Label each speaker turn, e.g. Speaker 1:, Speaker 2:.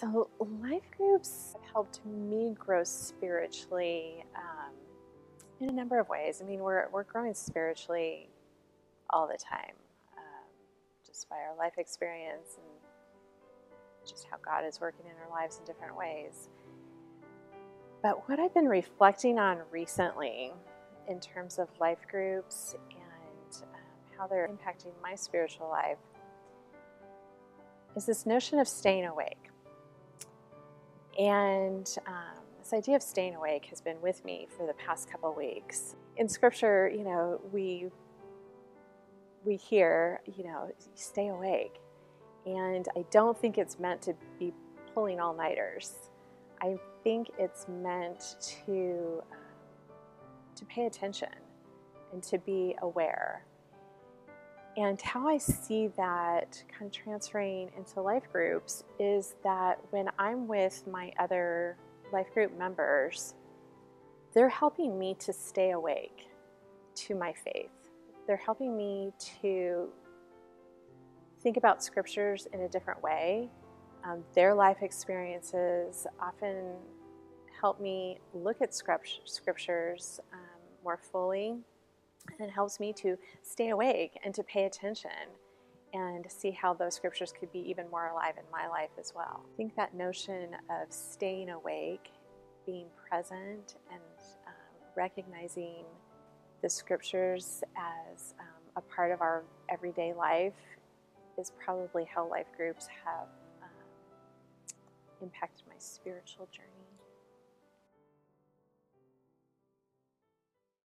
Speaker 1: So, life groups helped me grow spiritually um, in a number of ways. I mean, we're, we're growing spiritually all the time, um, just by our life experience and just how God is working in our lives in different ways. But what I've been reflecting on recently in terms of life groups and um, how they're impacting my spiritual life is this notion of staying awake. And um, this idea of staying awake has been with me for the past couple weeks. In Scripture, you know, we we hear, you know, stay awake, and I don't think it's meant to be pulling all nighters. I think it's meant to um, to pay attention and to be aware. And how I see that kind of transferring into life groups is that when I'm with my other life group members, they're helping me to stay awake to my faith. They're helping me to think about scriptures in a different way. Um, their life experiences often help me look at scriptures um, more fully and it helps me to stay awake and to pay attention and see how those scriptures could be even more alive in my life as well. I think that notion of staying awake, being present, and um, recognizing the scriptures as um, a part of our everyday life is probably how life groups have um, impacted my spiritual journey.